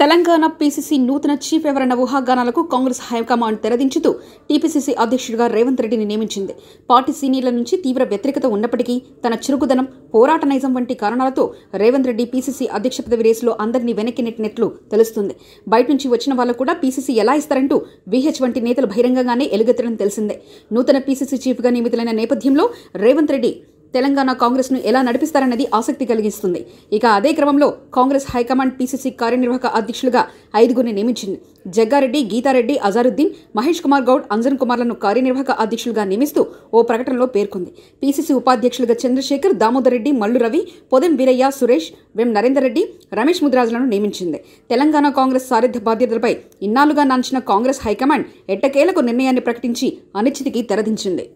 Telangana PCC నూతన chief ఎవరన్న ఊహాగానాలకు కాంగ్రెస్ హైకమాండ్ తెరదించుతూ టీపీసీసీ అధ్యక్షుడిగా రేవంత్ రెడ్డిని నియమించింది. పార్టీ సీనియర్ల నుంచి తీవ్ర వ్యతిరేకత ఉన్నప్పటికీ తన చురుకుదనం పోరాట నైజం వంటి కారణాలతో రేవంత్ రెడ్డి పీసీసీ అధ్యక్ష పదవి రేసులో అందరినీ వెనక్కి నెట్టినట్లు తెలుస్తుంది. బయట నుంచి వచ్చిన వాళ్ళు కూడా పీసీసీ ఎలా ఇస్తారంటూ వీహెచ్ వంటి నేతలు బహిరంగంగానే ఎలుగెత్తడం తెలిసిందే. నూతన పీసీసీ చీఫ్గా నియమితులైన నేపథ్యంలో రేవంత్ రెడ్డి తెలంగాణ కాంగ్రెస్ను ఎలా నడిపిస్తారన్నది ఆసక్తి కలిగిస్తుంది. ఇక అదే క్రమంలో కాంగ్రెస్ హైకమాండ్ పీసీసీ కార్యనిర్వాహక అధ్యక్షులుగా ఐదుగురిని నియమించింది. జగ్గారెడ్డి గీతారెడ్డి అజారుద్దీన్ మహేష్ కుమార్ గౌడ్ అంజన్ కుమార్లను కార్యనిర్వాహక అధ్యక్షులుగా నియమిస్తూ ఓ ప్రకటనలో పేర్కొంది. పీసీసీ ఉపాధ్యక్షులుగా చంద్రశేఖర్ దామోదర్ రెడ్డి మల్లు రవి పొదెం వీరయ్య సురేష్ వెం నరేందర్ రెడ్డి రమేష్ ముద్రాజులను నియమించింది. తెలంగాణ కాంగ్రెస్ సారథ్య బాధ్యతలపై ఇన్నాళ్ళుగా నాంచిన కాంగ్రెస్ హైకమాండ్ ఎట్టకేలకు నిర్ణయాన్ని ప్రకటించి అనిశ్చితికి తెరదించింది.